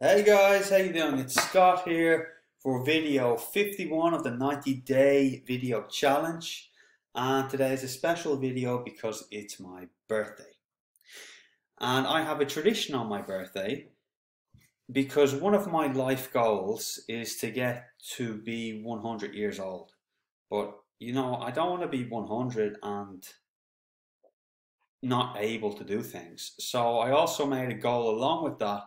Hey guys, how you doing? It's Scott here for video 51 of the 90 day video challenge. And today is a special video because it's my birthday. And I have a tradition on my birthday because one of my life goals is to get to be 100 years old. But you know I don't want to be 100 and not able to do things. So I also made a goal along with that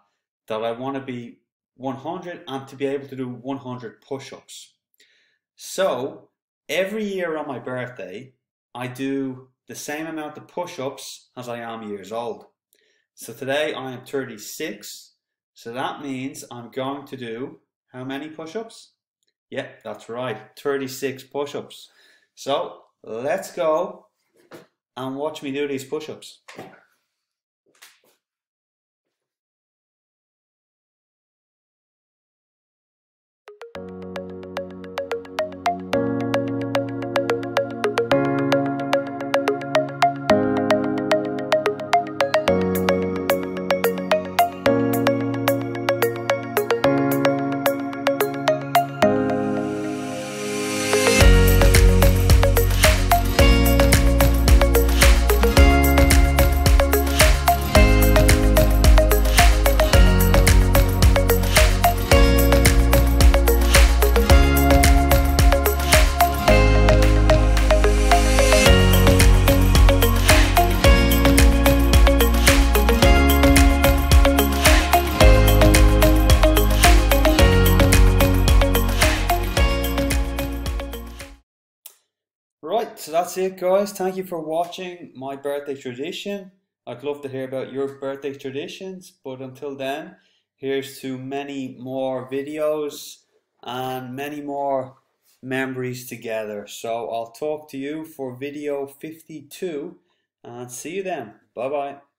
that I want to be 100 and to be able to do 100 push-ups. So every year on my birthday, I do the same amount of push-ups as I am years old. So today I am 36. So that means I'm going to do how many push-ups? Yeah, that's right, 36 push-ups. So let's go and watch me do these push-ups. Right, so that's it, guys. Thank you for watching my birthday tradition. I'd love to hear about your birthday traditions, but until then, here's to many more videos and many more memories together. So I'll talk to you for video 52 and see you then. Bye bye.